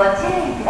ご注意ください